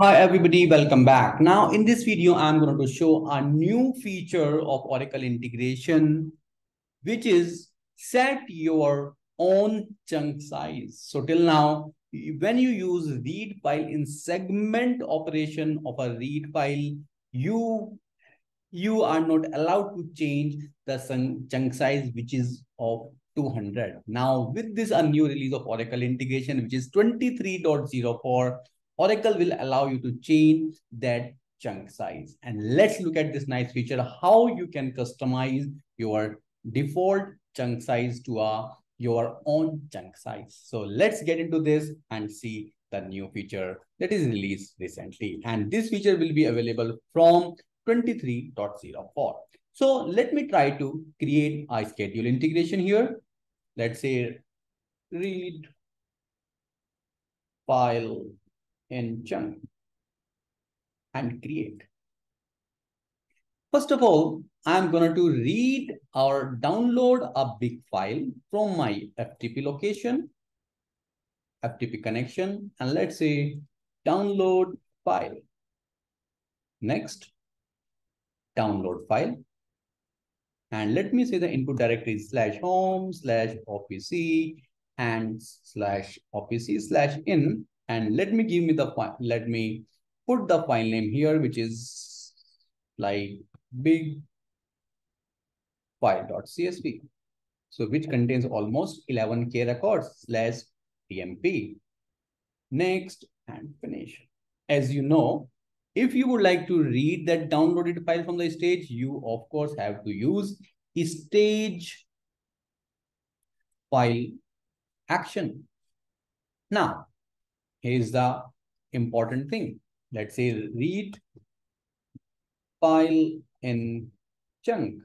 Hi everybody, welcome back. Now in this video, I'm going to show a new feature of Oracle integration, which is set your own chunk size. So till now, when you use read file in segment operation of a read file, you you are not allowed to change the chunk size, which is of 200. Now, with this a new release of Oracle integration, which is 23.04, Oracle will allow you to change that chunk size. And let's look at this nice feature, how you can customize your default chunk size to your own chunk size. So let's get into this and see the new feature that is released recently. And this feature will be available from 23.04. So let me try to create a schedule integration here. Let's say read file in and create. First of all, I'm going to read or download a big file from my FTP location, FTP connection, and let's say download file. Next, download file. And let me say the input directory slash home slash OPC and slash OPC slash in and let me give me the file let me put the file name here which is like big file.csv so which contains almost 11k records slash tmp next and finish. As you know if you would like to read that downloaded file from the stage you of course have to use stage file action. Now Here's the important thing. Let's say read file in chunk.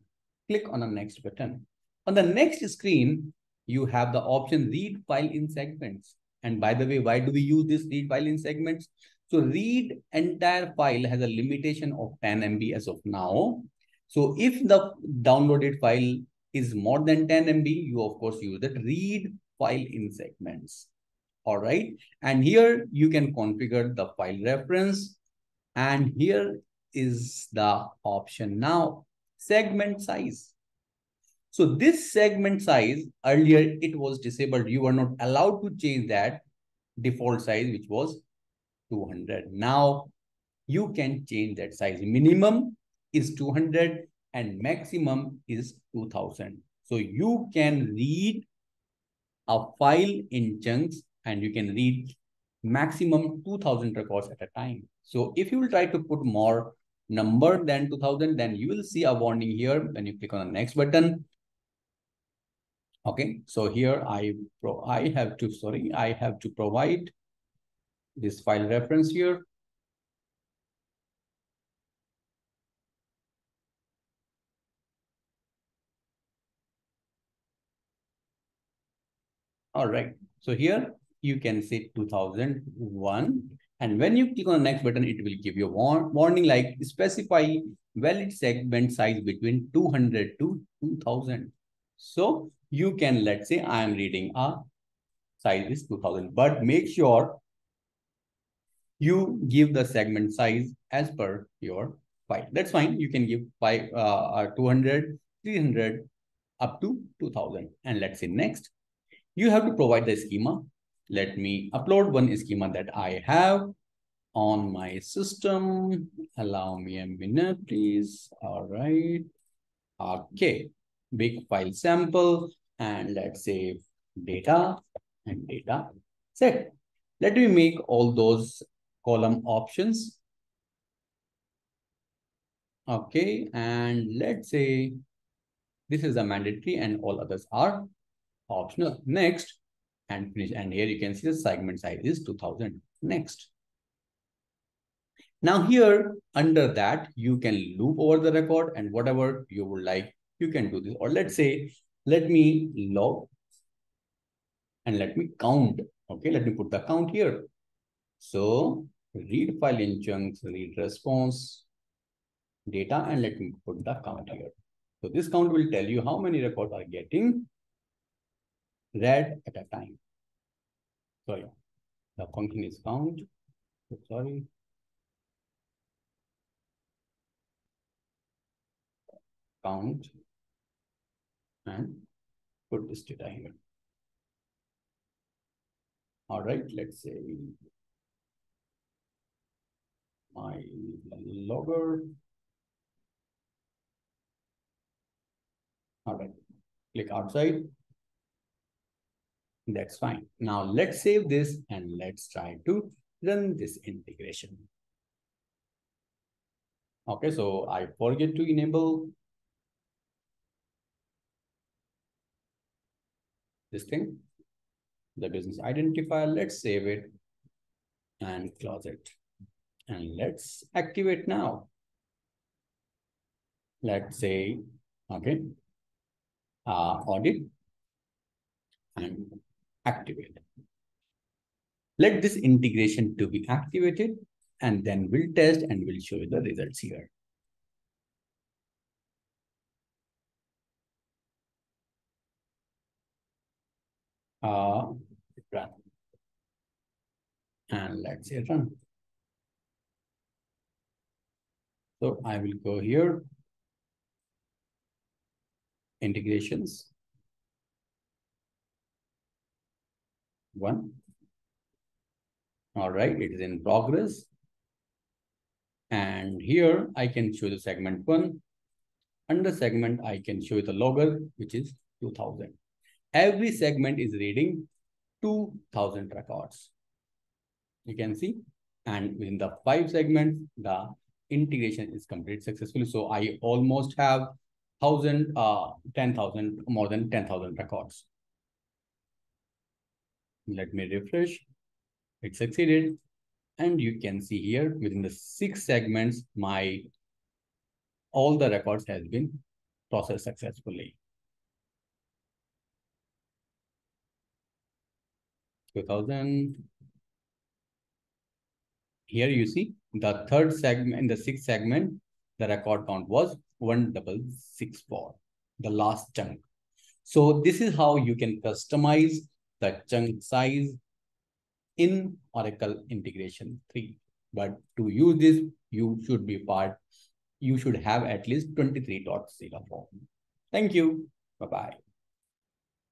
Click on the next button. On the next screen, you have the option read file in segments. And by the way, why do we use this read file in segments? So read entire file has a limitation of 10 MB as of now. So if the downloaded file is more than 10 MB, you of course use that read file in segments. All right. And here you can configure the file reference. And here is the option now, segment size. So this segment size, earlier it was disabled. You were not allowed to change that default size, which was 200. Now you can change that size. Minimum is 200 and maximum is 2000. So you can read a file in chunks and you can read maximum 2000 records at a time. So if you will try to put more number than 2000, then you will see a warning here when you click on the next button. Okay, so here I pro I have to, sorry, I have to provide this file reference here. All right, so here you can say 2001. And when you click on the next button, it will give you a warning like specify valid segment size between 200 to 2000. So you can, let's say I am reading a size is 2000, but make sure you give the segment size as per your file. That's fine. You can give five, uh, 200, 300 up to 2000. And let's say next, you have to provide the schema let me upload one schema that I have on my system. Allow me a minute, please. All right. Okay. Big file sample and let's say data and data set. Let me make all those column options. Okay. And let's say this is a mandatory and all others are optional. Next, and finish. And here you can see the segment size is 2000. Next. Now here under that, you can loop over the record and whatever you would like, you can do this. Or let's say, let me log and let me count. Okay, let me put the count here. So read file in chunks, read response data, and let me put the count here. So this count will tell you how many records are getting read at a time. So yeah, the function is count. Sorry. Count and put this data here. All right, let's say my logger. All right, click outside. That's fine. Now let's save this and let's try to run this integration. Okay, so I forget to enable this thing, the business identifier. Let's save it and close it. And let's activate now. Let's say, okay, uh, audit and activate. Let this integration to be activated and then we'll test and we'll show you the results here. Uh, run. And let's say run. So I will go here, integrations. One. All right, it is in progress. And here I can show the segment one. Under segment, I can show the logger, which is 2000. Every segment is reading 2000 records. You can see. And within the five segments, the integration is complete successfully. So I almost have 1000, uh, 10,000, more than 10,000 records. Let me refresh. It succeeded. And you can see here within the six segments, my all the records has been processed successfully. 2000. Here you see the third segment, in the sixth segment, the record count was one double six 1664, the last chunk. So this is how you can customize the chunk size in Oracle Integration 3. But to use this, you should be part, you should have at least 23.04. Thank you. Bye-bye.